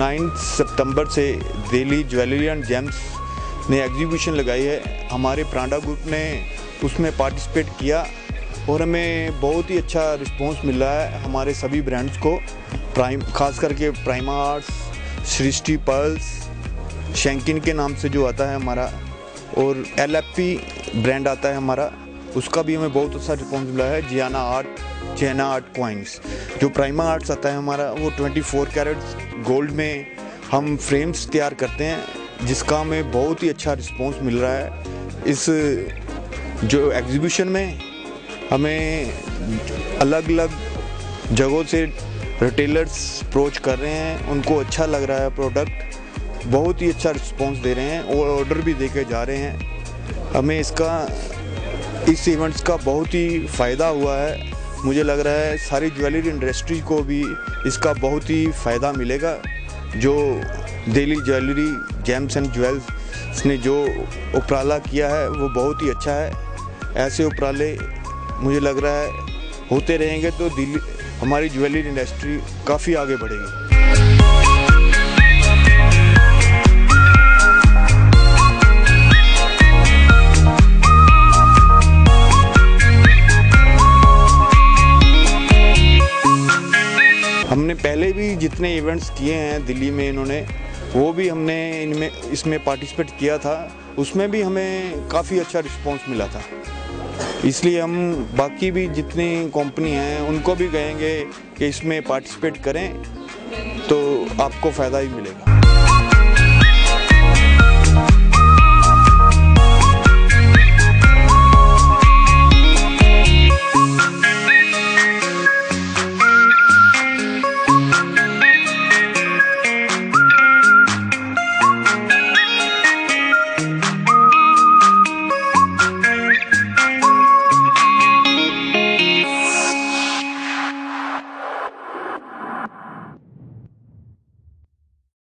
Ninth सितंबर से Delhi jewellery and gems ने एग्जीबिशन लगाई है। हमारे प्रांडा ग्रुप ने उसमें पार्टिसिपेट किया और हमें बहुत ही अच्छा रिस्पांस मिल है हमारे सभी ब्रांड्स को। प्राइम, खास करके प्राइमा आर्ट्स, सृष्टि पर्ल्स शेंकिन के नाम से जो आता है हमारा और एल ब्रांड आता है हमारा। उसका भी हमें बहुत अच्छा रिस्पॉन्स मिला है जियाना आर्ट जैना आर्ट कॉइन्स जो प्राइमा आर्ट्स आता है हमारा, वो 24 कैरेट गोल्ड में हम फ्रेम्स तैयार करते हैं, जिसका हमें बहुत ही अच्छा रिस्पॉन्स मिल रहा है। इस, जो एग्जीबिशन में हमें अलग अलग जगहों से रिटेलर्स अप्रोच कर रहे हैं, उनको अच्छा लग रहा है प्रोडक्ट बहुत ही अच्छा रिस्पॉन्स दे रहे हैं, और ऑर्डर भी दे के जा रहे हैं। हमें इसका इस इवेंट्स का बहुत ही फ़ायदा हुआ है। मुझे लग रहा है सारी ज्वेलरी इंडस्ट्री को भी इसका बहुत ही फ़ायदा मिलेगा। जो Delhi jewellery gems and jewels ने जो उपराला किया है, वो बहुत ही अच्छा है। ऐसे उपराले मुझे लग रहा है होते रहेंगे तो दिल्ली, हमारी ज्वेलरी इंडस्ट्री काफ़ी आगे बढ़ेगी। भी जितने इवेंट्स किए हैं दिल्ली में इन्होंने, वो भी हमने इनमें, इसमें पार्टिसिपेट किया था। उसमें भी हमें काफ़ी अच्छा रिस्पांस मिला था। इसलिए हम बाकी भी जितनी कंपनी हैं, उनको भी कहेंगे कि इसमें पार्टिसिपेट करें तो आपको फ़ायदा ही मिलेगा।